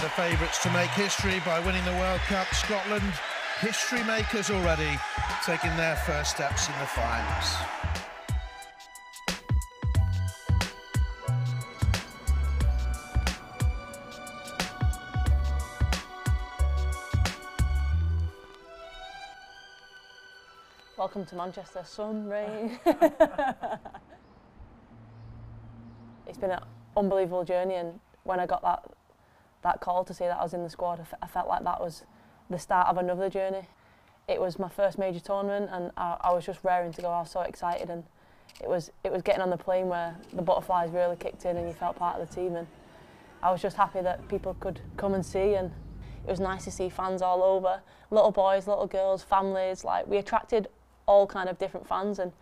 the favourites to make history by winning the World Cup. Scotland, history makers already, taking their first steps in the finals. Welcome to Manchester, sun, rain. it's been an unbelievable journey and when I got that that call to say that I was in the squad, I, felt like that was the start of another journey. It was my first major tournament and I, I was just raring to go. I was so excited and it was it was getting on the plane where the butterflies really kicked in and you felt part of the team and I was just happy that people could come and see and it was nice to see fans all over, little boys, little girls, families. Like we attracted all kind of different fans and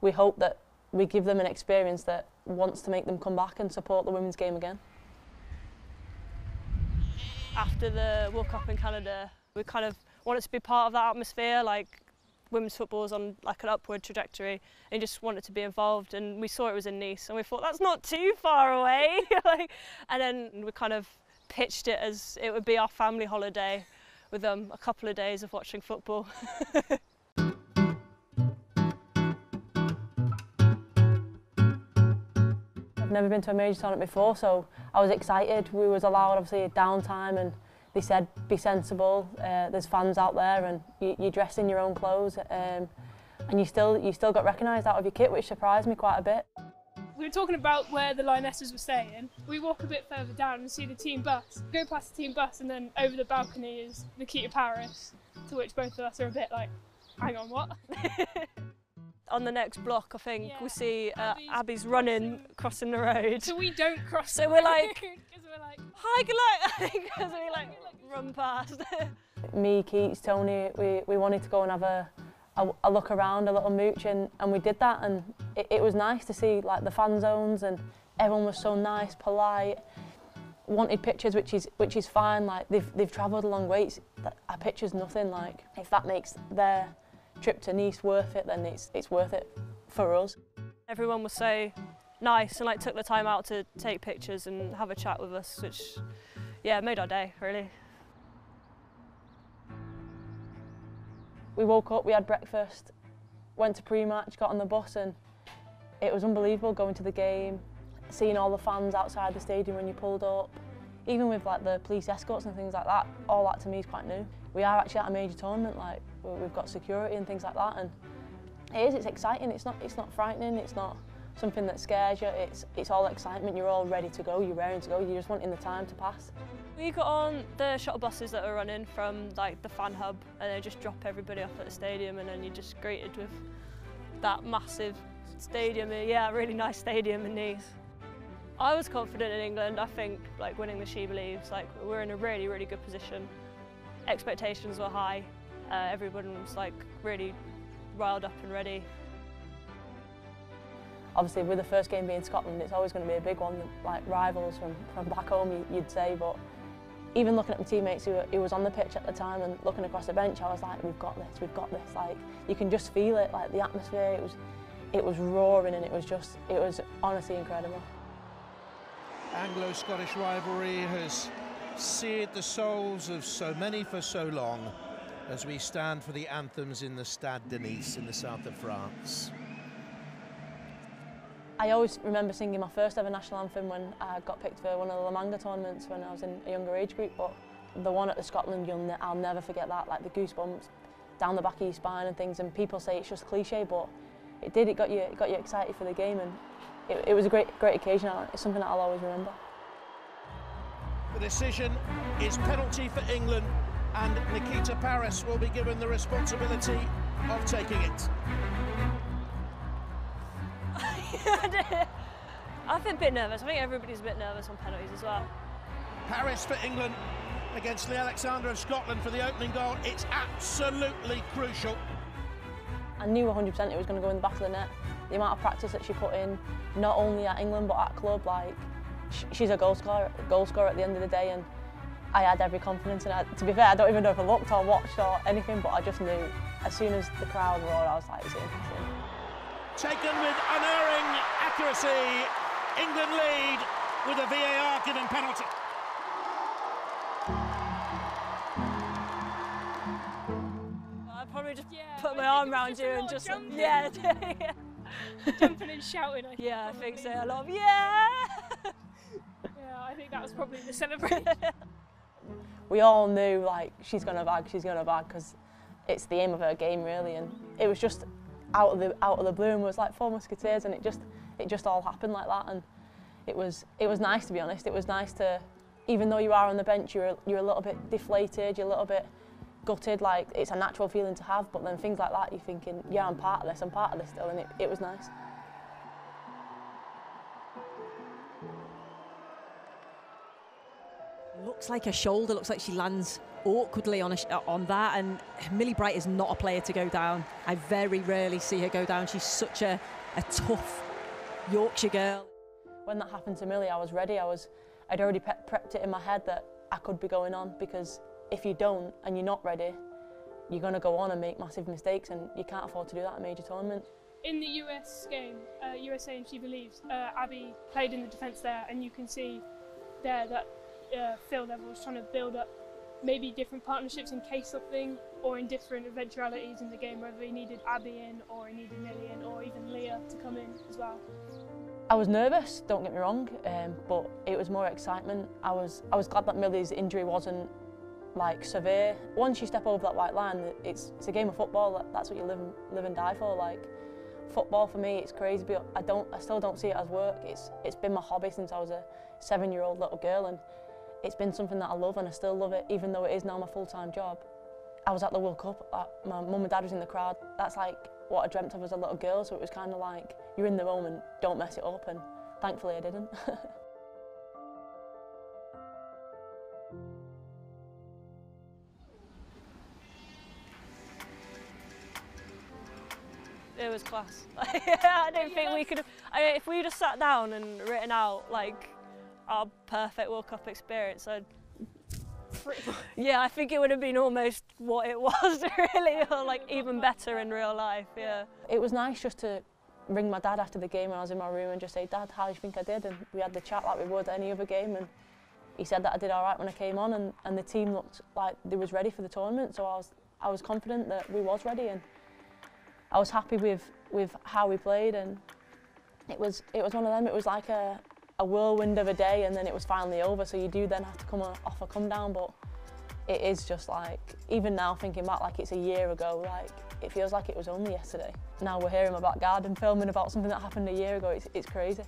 we hope that we give them an experience that wants to make them come back and support the women's game again. after the World Cup in Canada. We kind of wanted to be part of that atmosphere, like women's football is on like an upward trajectory and just wanted to be involved and we saw it was in Nice and we thought that's not too far away like, and then we kind of pitched it as it would be our family holiday with um, a couple of days of watching football. never been to a major tournament before, so I was excited. We was allowed obviously a downtime and they said be sensible. Uh, there's fans out there and you, you dress in your own clothes um, and you still you still got recognised out of your kit, which surprised me quite a bit. We were talking about where the Lionesses were staying. We walk a bit further down and see the team bus. Go past the team bus and then over the balcony is the Nikita Parris, to which both of us are a bit like, hang on, what? on the next block, I think, Yeah. we see uh, Abbie's Abbie's running, crossing. crossing the road. So we don't cross So the we're like- we're like, Hi, good luck! I think as we like run past. Me, Keats, Tony, we, we wanted to go and have a, a, a look around, a little mooch, and, and we did that. And it, it was nice to see like the fan zones, and everyone was so nice, polite. Wanted pictures, which is which is fine. Like they've they've travelled a long way. It's, that- a picture's nothing. Like if that makes their trip to Nice worth it, then it's it's worth it for us. Everyone was so nice and like took the time out to take pictures and have a chat with us, which yeah made our day really. We woke up, we had breakfast, went to pre-match, got on the bus and it was unbelievable going to the game, seeing all the fans outside the stadium when you pulled up. Even with like the police escorts and things like that, all that to me is quite new. We are actually at a major tournament, like we- we've got security and things like that and it is, it's exciting, it's not, it's not frightening, it's not something that scares you, it's, it's all excitement, you're all ready to go, you're raring to go, you're just wanting the time to pass. We got on the shuttle buses that are running from like the fan hub and they just drop everybody off at the stadium and then you're just greeted with that massive stadium, yeah, really nice stadium in Nice. I was confident in England. I think like winning the She Believes, like we're in a really, really good position. Expectations were high. Uh, everyone was like really riled up and ready. obviously with the first game being Scotland, it's always going to be a big one, like rivals from, from back home, you- you'd say. But even looking at my teammates who, were- who was on the pitch at the time and looking across the bench, I was like, we've got this, we've got this. Like you can just feel it, like the atmosphere. It was, it was roaring, and it was just, it was honestly incredible. Anglo-Scottish rivalry has seared the souls of so many for so long as we stand for the anthems in the Stade de Nice in the south of France. I always remember singing my first ever national anthem when I got picked for one of the La Manga tournaments when I was in a younger age group. But the one at the Scotland, you'll ne- I'll never forget that. Like the goosebumps down the back of your spine and things. And people say it's just cliche, but it did. It got you, it got you excited for the game, and it, it was a great, great occasion. It's something that I'll always remember. The decision is penalty for England and Nikita Parris will be given the responsibility of taking it. I've been a bit nervous. I think everybody's a bit nervous on penalties as well. Parris for England against Lee Alexander of Scotland for the opening goal. It's absolutely crucial. I knew 100% it was going to go in the back of the net. The amount of practice that she put in, not only at England but at club, like sh- she's a goal scorer, goal scorer at the end of the day, and I had every confidence in her. To be fair, I don't even know if I looked or watched or anything, but I just knew as soon as the crowd roared, I was like, it's interesting. In. Taken with unerring accuracy, England lead with a VAR given penalty. I probably just yeah, put my arm around you and just jumping. yeah, jumping and shouting. I yeah, I think so. I love yeah. Think that was probably the celebration. we all knew like she's gonna bag, she's gonna bag because it's the aim of her game really, and it was just out of the out of the blue and was like four musketeers, and it just it just all happened like that, and it was it was nice to be honest. It was nice to, even though you are on the bench, you're you're a little bit deflated, you're a little bit gutted, like it's a natural feeling to have, but then things like that, you're thinking, yeah, I'm part of this, I'm part of this still, and it, it was nice. Looks like her shoulder, looks like she lands awkwardly on, a sh- uh, on that. And Millie Bright is not a player to go down. I very rarely see her go down. She's such a, a tough Yorkshire girl. When that happened to Millie, I was ready. I was, I'd already pe- prepped it in my head that I could be going on because if you don't and you're not ready, you're going to go on and make massive mistakes, and you can't afford to do that at a major tournament. in the US game, uh, USA and She Believes, uh, Abbie played in the defence there, and you can see there that uh, Neville was trying to build up maybe different partnerships in case something, or in different eventualities in the game, whether he needed Abbie in, or he needed Millie in, or even Leah to come in as well. I was nervous, don't get me wrong, um, but it was more excitement. I was, I was glad that Millie's injury wasn't like severe. Once you step over that white line, it's, it's a game of football. That's what you live, live and die for. Like football for me, it's crazy, but I don't, I still don't see it as work. It's, it's been my hobby since I was a seven-year-old little girl, and it's been something that I love, and I still love it, even though it is now my full-time job. I was at the World Cup. uh, My mum and dad was in the crowd. That's like what I dreamt of as a little girl. So it was kind of like you're in the moment, don't mess it up, and thankfully I didn't. It was class. I don't think we could. I, if we just sat down and written out like our perfect World Cup experience. Yeah, I think it would have been almost what it was really, or like even better in real life. Yeah. it was nice just to ring my dad after the game when I was in my room and just say, Dad, how do you think I did? And we had the chat like we would any other game, and he said that I did all right when I came on, and, and the team looked like they was ready for the tournament. So I was I was confident that we was ready, and I was happy with with how we played, and it was it was one of them. It was like a a whirlwind of a day, and then it was finally over. So you do then have to come on, off a come down, but it is just like even now thinking back, like it's a year ago, like it feels like it was only yesterday. Now we're hearing about garden filming about something that happened a year ago. It's it's crazy.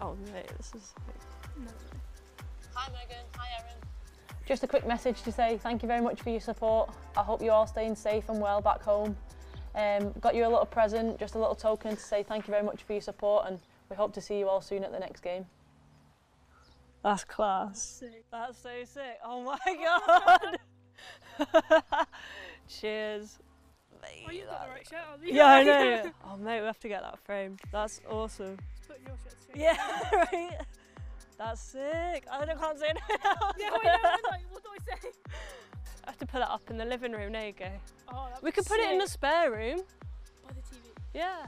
Oh mate, this is. Hi Megan, hi Erin. Just a quick message to say thank you very much for your support. I hope you're all staying safe and well back home. Um, got you a little present, just a little token to say thank you very much for your support and we hope to see you all soon at the next game. That's class. Sick. That's so sick. Oh my god. Cheers. Oh, you've got the right shirt on. Yeah, I know. Oh mate, we have to get that framed. That's awesome. Put your shirt. Yeah, right. That's sick. I don't can't say anything else. Yeah, wait, no, I'm like, what do I say? I have to put it up in the living room. There you go. Oh, We could put it in the spare room. by the TV. Yeah.